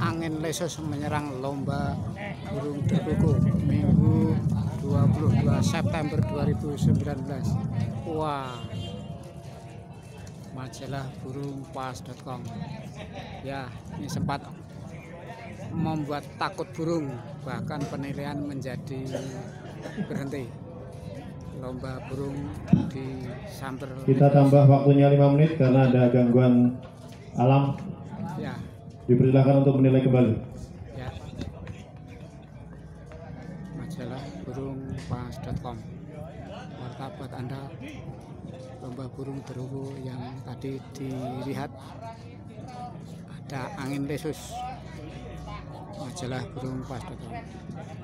angin lesus menyerang lomba burung terkuku minggu 22 September 2019 wah. Majalah burung pas.com ya ini sempat membuat takut burung bahkan penilaian menjadi berhenti. Lomba burung di Samper Kita tambah waktunya 5 menit karena ada gangguan alam. ya Dipersilakan untuk menilai kembali. ya. Majalah burung pas.com martabat anda lomba burung beruku yang tadi dilihat. Ada angin lesus. Majalah burung pas.com